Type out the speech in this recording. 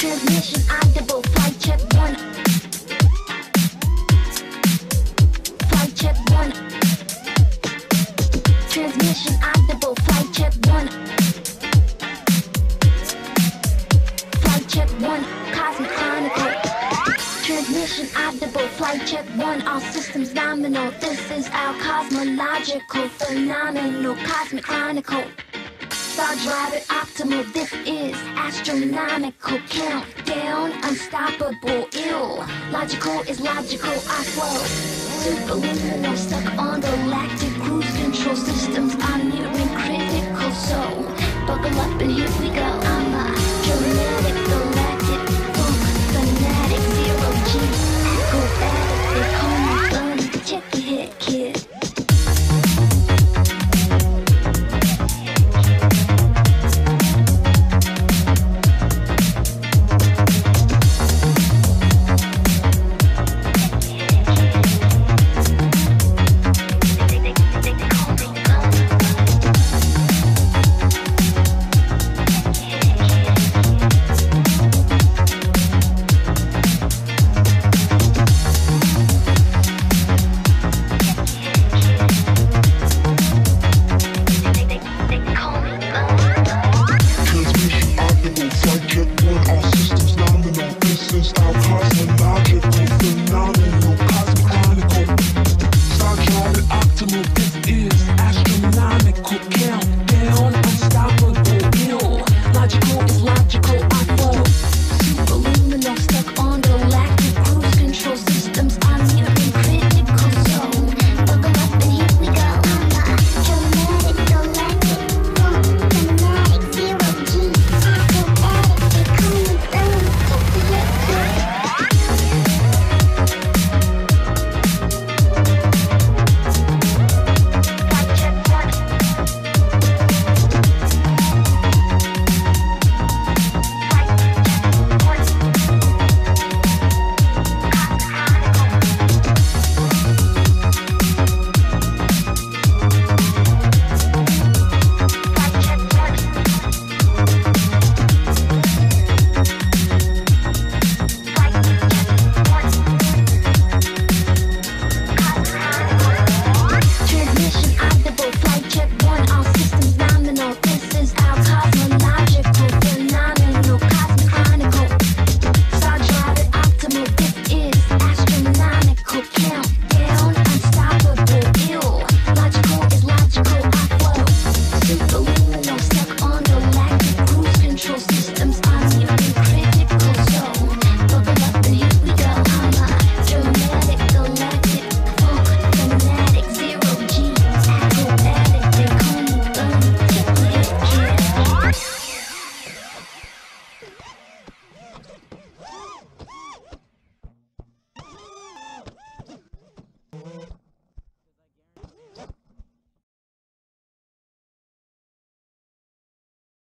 Transmission audible, flight check one. Flight check one. Transmission audible, flight check one. Flight check one, Cosmic Chronicle. Transmission audible, flight check one, all systems nominal. This is our cosmological phenomenal Cosmic Chronicle. Star Driver Optimal, this is astronomical countdown, unstoppable, ill. Logical is logical, I flow. Superluminal, stuck on the galactic